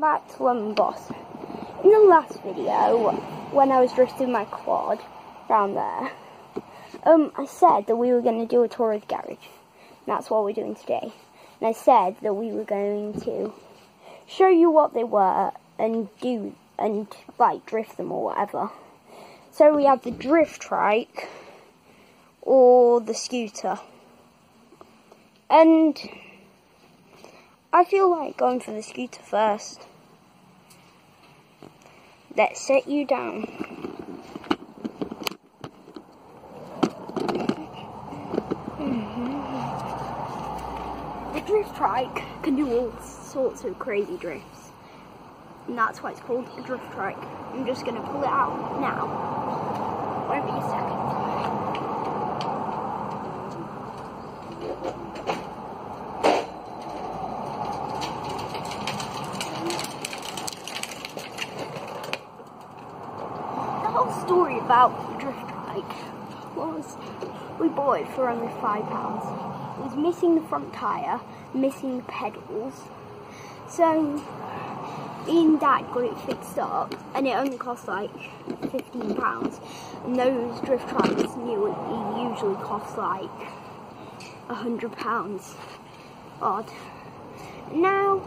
back to Lemon Boss. In the last video, when I was drifting my quad down there, um, I said that we were going to do a tour of the garage. That's what we're doing today. And I said that we were going to show you what they were and do, and like drift them or whatever. So we have the drift trike or the scooter. And I feel like going for the scooter first. Let's set you down. The drift trike can do all sorts of crazy drifts. And that's why it's called a drift trike. I'm just going to pull it out now. Won't be a second. About the drift trike was we bought it for only five pounds. It was missing the front tyre, missing the pedals. So and dad got it fixed up and it only cost like fifteen pounds. And those drift trikes new usually cost like a hundred pounds odd. Now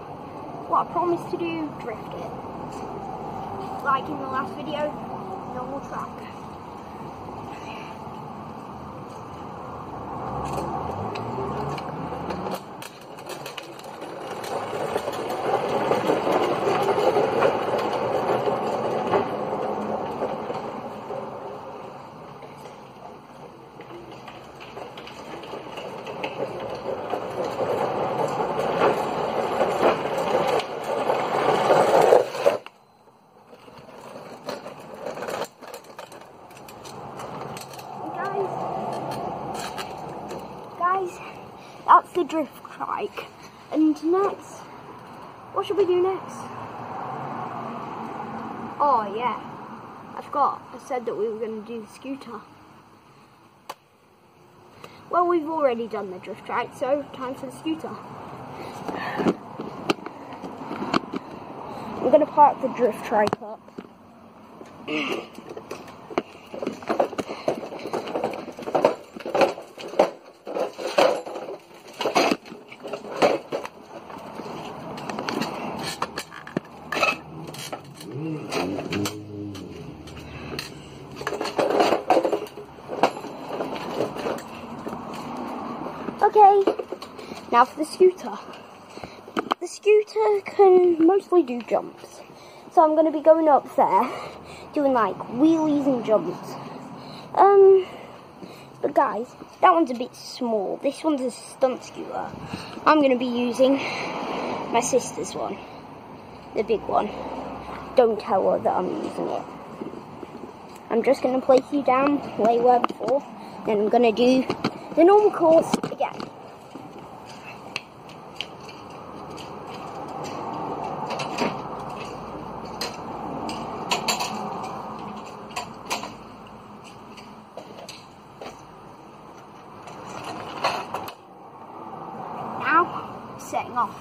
what I promised to do, drift it. Like in the last video, normal track. guys, that's the drift trike. And next, what should we do next? Oh yeah, I forgot. I said that we were going to do the scooter. Well, we've already done the drift trike, so time for the scooter. I'm going to park the drift trike up. Okay, now for the scooter. The scooter can mostly do jumps. So I'm going to be going up there, doing like wheelies and jumps. Um, but guys, that one's a bit small. This one's a stunt scooter. I'm going to be using my sister's one, the big one. Don't tell her that I'm using it. I'm just going to place you down lay where before, then I'm going to do the normal course again. Now, setting off.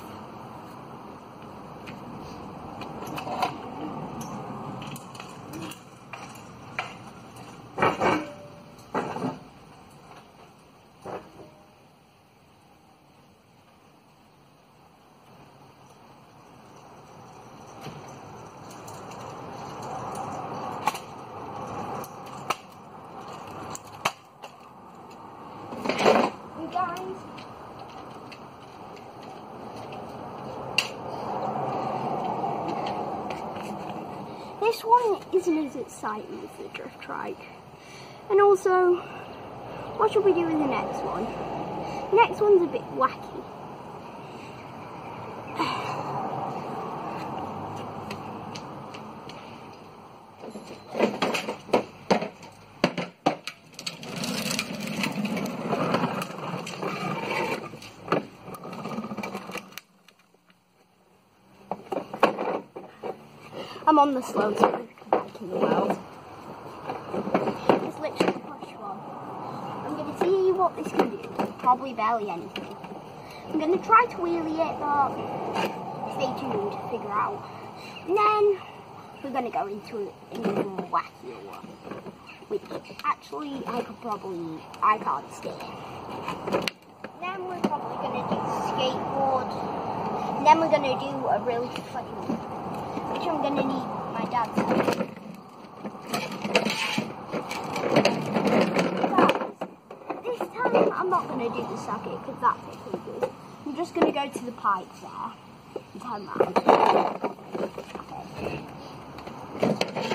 You guys. This one isn't as exciting as the drift trike. And also, what should we do with the next one? Next one's a bit wacky. I'm on the slow road back in the world. It's literally push one. I'm going to see what this can do. Probably barely anything. I'm going to try to wheelie it, but stay tuned to figure out. And then we're going to go into an even wackier one, which actually I could probably, I can't ski. Then we're probably going to do skateboard. And then we're going to do a really funny one, I'm to need my this time I'm not to do the circuit because that's it good. I'm just going to go to the pipes there and turn. Okay.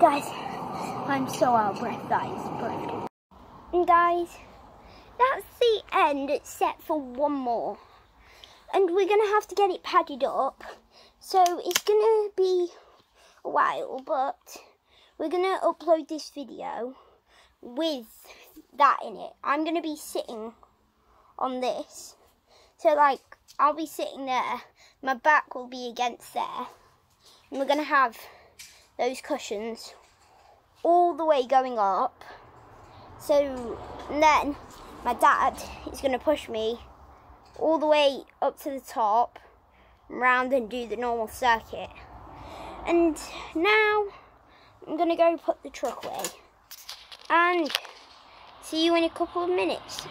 Guys, I'm so out of breath. That is breathtaking. And guys, that's the end except for one more. And we're going to have to get it padded up. So it's going to be a while, but we're going to upload this video with that in it. I'm going to be sitting on this. So like, I'll be sitting there. My back will be against there. And we're going to have those cushions all the way going up. So then my dad is going to push me all the way up to the top, round and do the normal circuit. And now I'm going to go put the truck away and see you in a couple of minutes.